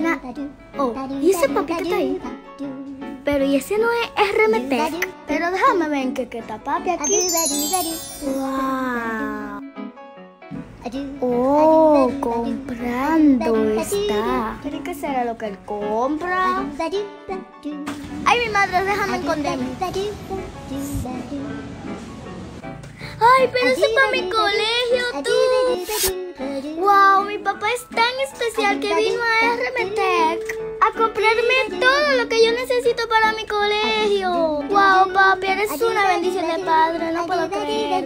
Na- Oh, ¿y ese papi que está ahí? Pero y ese no es RMT. Pero déjame ver que que está papi aquí. Wow. Oh, comprando está. ¿Pero qué será lo que él compra? Ay, mi madre, déjame esconderme. Ay, pero eso es para mi colegio, tú. Especial que vino a RMTech a comprarme todo lo que yo necesito para mi colegio. Wow, papi, eres una bendición de padre, no puedo creer.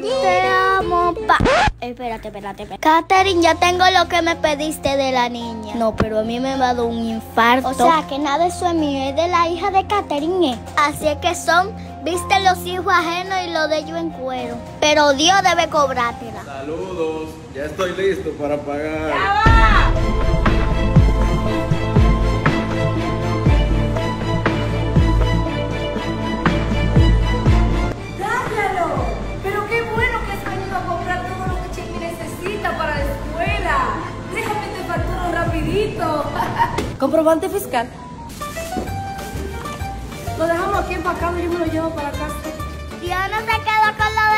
Espérate, espérate, espérate. Katherine, ya tengo lo que me pediste de la niña. No, pero a mí me va a dar un infarto. O sea, que nada de eso es mío, es de la hija de Katherine. Así es que son, viste los hijos ajenos y lo de ellos en cuero. Pero Dios debe cobrártela. Saludos, ya estoy listo para pagar. ¡Dámelo! Comprobante fiscal. Lo dejamos aquí empacado y yo me lo llevo para casa. Dios no se quedó con nadie.